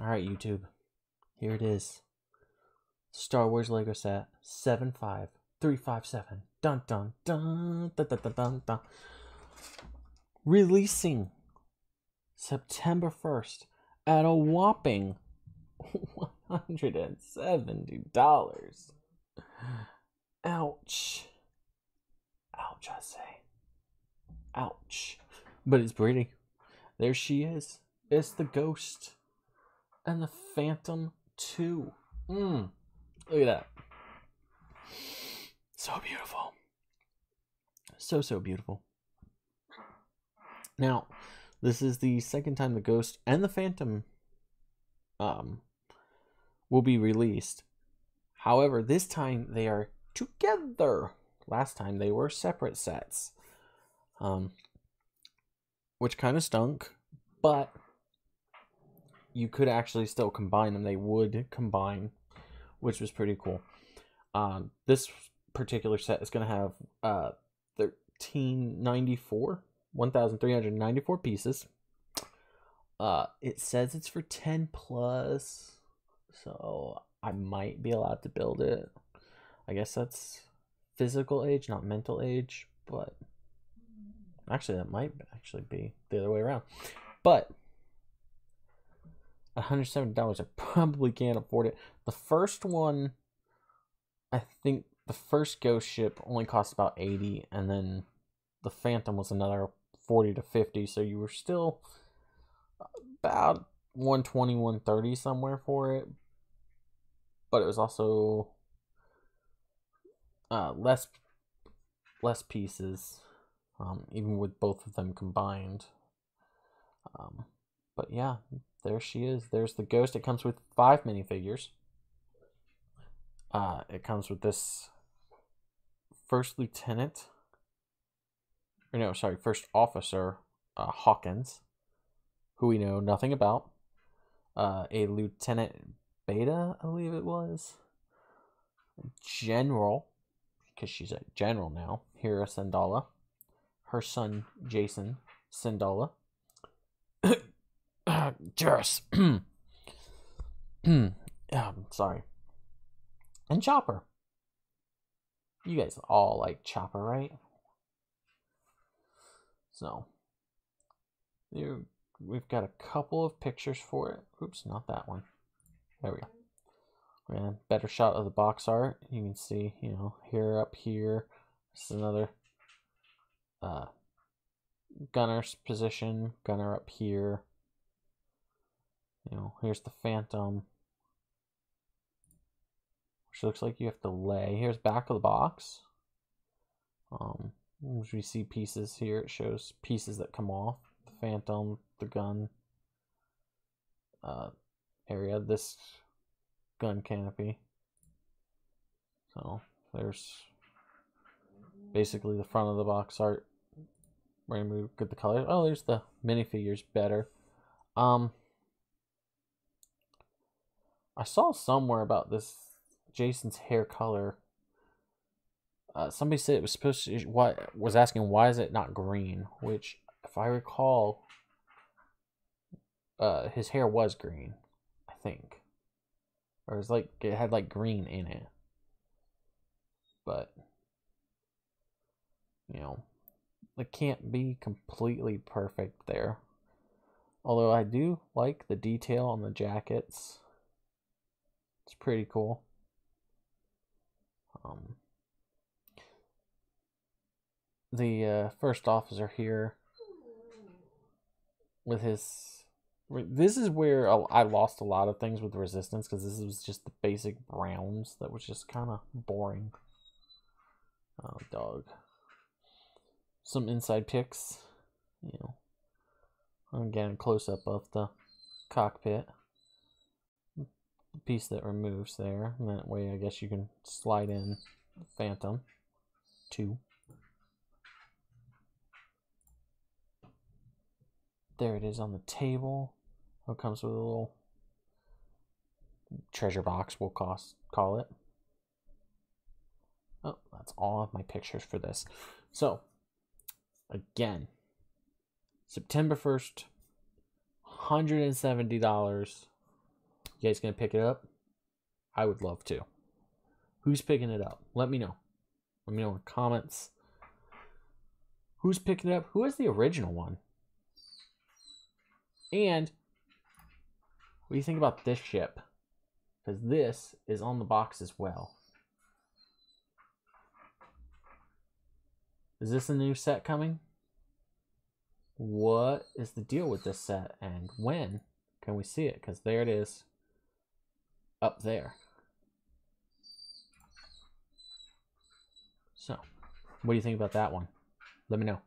All right, YouTube. Here it is. Star Wars Lego set 75357. Dun dun dun dun dun dun dun. dun. Releasing September 1st at a whopping $170. Ouch. Ouch, I say. Ouch. But it's pretty. There she is. It's the ghost. And the Phantom 2. Mmm. Look at that. So beautiful. So, so beautiful. Now, this is the second time the Ghost and the Phantom um, will be released. However, this time they are together. Last time they were separate sets. Um, which kind of stunk, but you could actually still combine them. They would combine, which was pretty cool. Um, this particular set is going to have uh, 1394, 1394 pieces. Uh, it says it's for 10 plus, so I might be allowed to build it. I guess that's physical age, not mental age, but actually, that might actually be the other way around. But $170, I probably can't afford it. The first one, I think the first ghost ship only cost about 80 and then the phantom was another 40 to 50 so you were still about 120 130 somewhere for it but it was also uh, less less pieces um, even with both of them combined um, but yeah there she is there's the ghost it comes with five minifigures uh, it comes with this first lieutenant, or no, sorry, first officer uh, Hawkins, who we know nothing about. Uh, a lieutenant Beta, I believe it was. General, because she's a general now. Hera Syndulla. Her son Jacen Syndulla. Juris. um, sorry. And Chopper. You guys all like Chopper, right? So, you, we've got a couple of pictures for it. Oops, not that one. There we go. And better shot of the box art. You can see, you know, here up here. This is another uh, gunner's position. Gunner up here. You know, here's the Phantom which looks like you have to lay. Here's back of the box. Um, as we see pieces here, it shows pieces that come off. The phantom, the gun uh, area, this gun canopy. So there's basically the front of the box art. Gonna move get the colors. Oh, there's the minifigures better. Um, I saw somewhere about this Jacen's hair color. Uh, somebody said it was supposed to. What was asking why is it not green? Which, if I recall, uh, his hair was green. I think, or it's like it had like green in it. But you know, it can't be completely perfect there. Although I do like the detail on the jackets. It's pretty cool. Um, the uh, first officer here with his this is where I lost a lot of things with resistance because this was just the basic browns that was just kind of boring. Oh, dog. Some inside pics, you know. I'm getting a close up of the cockpit piece that removes there. And that way, I guess you can slide in Phantom 2. There it is on the table. It comes with a little treasure box, we'll cost, call it. Oh, that's all of my pictures for this. So, again, September 1st, $170 You guys gonna pick it up? I would love to. Who's picking it up? Let me know. Let me know in the comments. Who's picking it up? Who has the original one? And what do you think about this ship? Because this is on the box as well. Is this a new set coming? What is the deal with this set and when can we see it? Because there it is up there. So, what do you think about that one? Let me know.